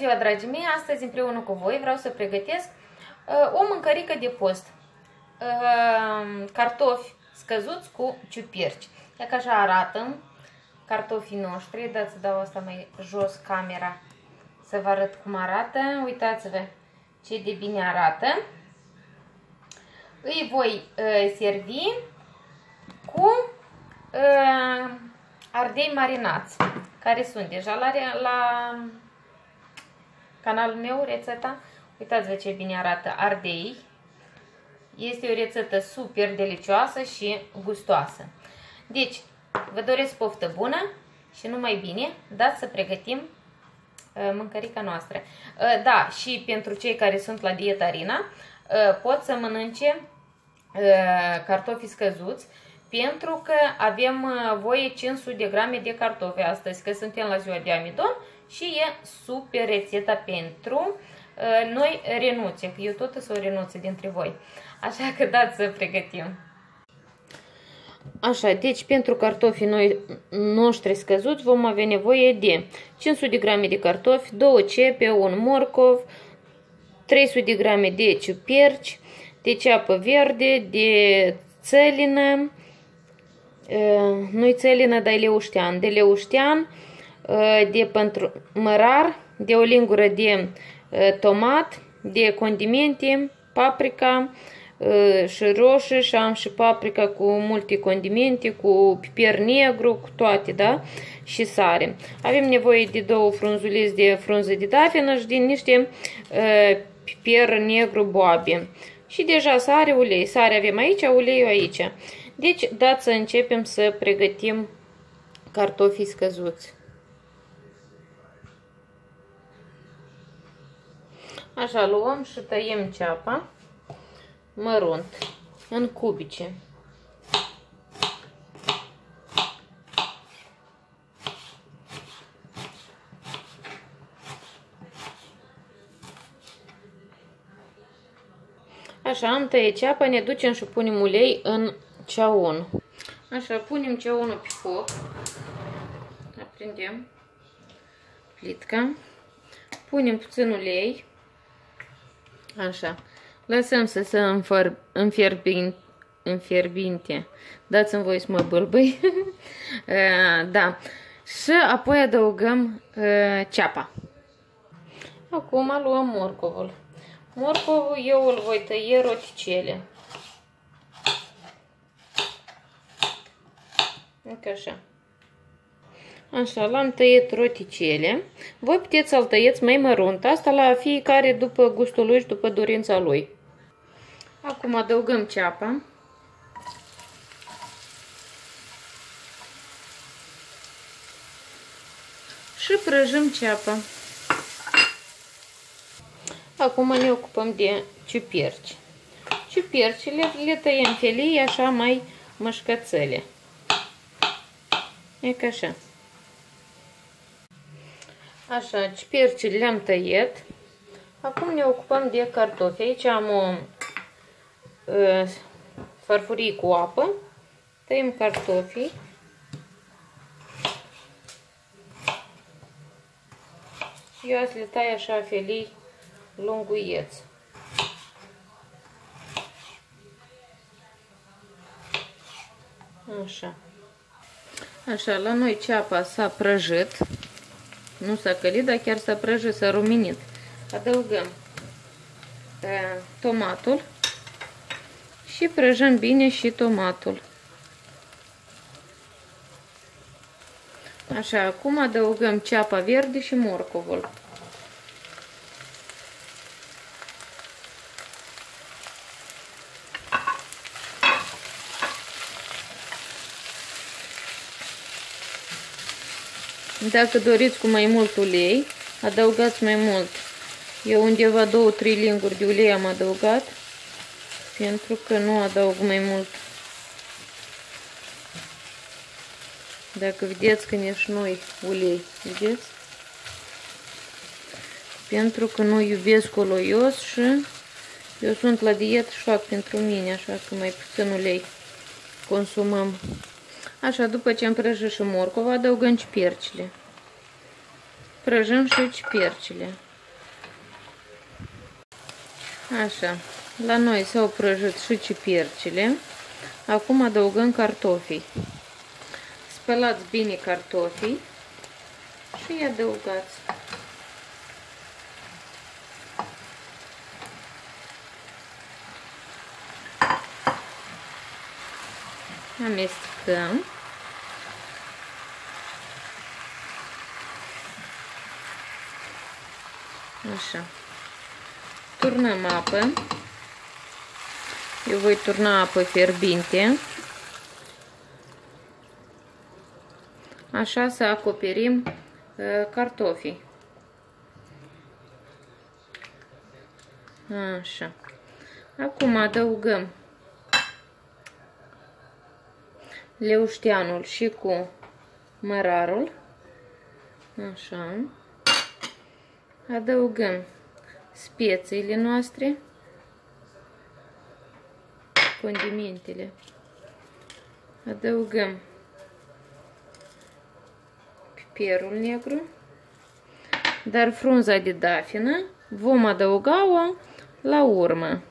Bună ziua, dragii mei! Astăzi, împreună cu voi, vreau să pregătesc uh, o mâncărică de post. Uh, cartofi scăzuți cu ciupirci. Ia că așa arată cartofii noștri. Dați să dau asta mai jos camera să vă arăt cum arată. Uitați-vă ce de bine arată. Îi voi uh, servi cu uh, ardei marinați, care sunt deja la, la canalul meu, rețeta. Uitați-vă ce bine arată ardei. Este o rețetă super delicioasă și gustoasă. Deci, vă doresc poftă bună și numai bine, dați să pregătim uh, mâncărica noastră. Uh, da, și pentru cei care sunt la dieta Rina, uh, pot să mănânce cartofi scăzuți, pentru că avem voie 500 de grame de cartofi astăzi, că suntem la ziua de amidon și e super rețeta pentru uh, noi renuțe, că eu tot sunt o renuță dintre voi. Așa că dați să pregătim. Așa, deci pentru cartofii noi, noștri scăzuți vom avea nevoie de 500 de grame de cartofi, 2 cepe, un morcov, 300 de grame de ciuperci, de ceapă verde, de țelină, uh, nu-i țelină, dar e leuștean, de leuștean, Uh, de pentru mărar, de o lingură de uh, tomat, de condimente, paprika uh, și roșii și am și paprika cu multe condimente, cu piper negru, cu toate, da? Și sare. Avem nevoie de două frunzuliți de frunze de dafenă și din niște piper negru boabe. Și deja sare, ulei. Sare avem aici, uleiul aici. Deci, dați să începem să pregătim cartofii scăzuți. Așa, luăm și tăiem ceapa mărunt, în cubice. Așa, am tăiat ceapa, ne ducem și punem ulei în ceaun. Așa, punem ceaunul pe foc. Aprindem plitca. Punem puțin ulei. Așa. Lăsăm să se înfăr, înfierbin, înfierbinte. Dați-mi voi să mă bâlbâi. da. Și apoi adăugăm ceapa. Acum luăm morcovul. Morcovul eu îl voi tăie roticele. Încă așa. Așa, l-am tăiat roticele. Voi puteți să-l tăieți mai mărunt. Asta la fiecare după gustul lui și după dorința lui. Acum adăugăm ceapa. Și prăjim ceapa. Acum ne ocupăm de ciuperci. Ciupercile le tăiem felii așa mai mășcățele. E ca așa. Așa, cipercile le-am tăiat. Acum ne ocupăm de cartofi. Aici am o uh, farfurie cu apă. Tăiem cartofii. Eu azi le tai așa felii lunguieți. Așa. Așa, la noi ceapa s-a prăjit. Nu s-a călit, dar chiar s-a prăjit, s-a ruminit. Adăugăm tomatul și prăjăm bine și tomatul. Așa, acum adăugăm ceapa verde și morcovul. Dacă doriți cu mai mult ulei, adăugați mai mult. Eu undeva 2-3 linguri de ulei am adăugat, pentru că nu adaug mai mult. Dacă vedeți că nici noi ulei, vedeți? Pentru că nu iubesc oloios și eu sunt la dietă și fac pentru mine, așa că mai puțin ulei consumăm. Așa, după ce am prăjit și morcova, adăugăm cipercile. prăjim și ciupercile. Așa, la noi s-au prăjit și ciupercile. Acum adăugăm cartofii. Spălați bine cartofii și îi adăugați. Amestecăm. Așa. Turnăm apă. Eu voi turna apă fierbinte. Așa să acoperim uh, cartofii. Așa. Acum adăugăm leușteanul și cu mărarul. Așa. Adăugăm spețiile noastre, condimentele. Adăugăm piperul negru, dar frunza de dafină vom adăuga-o la urmă.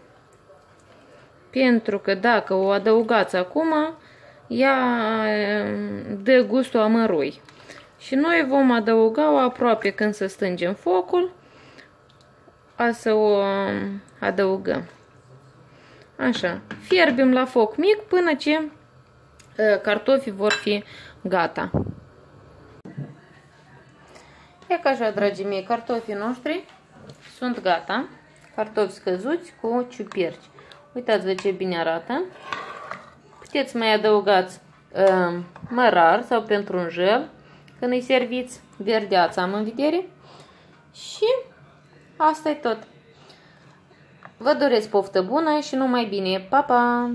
Pentru că dacă o adăugați acum, ea dă gustul amărui. Și noi vom adăuga-o aproape când să stângem focul, a să o adăugăm. Așa, fierbim la foc mic până ce cartofii vor fi gata. E ca așa, dragii mei, cartofii noștri sunt gata. Cartofi scăzuți cu ciuperci. Uitați-vă ce bine arată. Puteți mai adăugați uh, mărar sau pentru un gel când îi serviți. Verdeața am în vedere. Și asta e tot. Vă doresc poftă bună și numai bine. Pa, pa!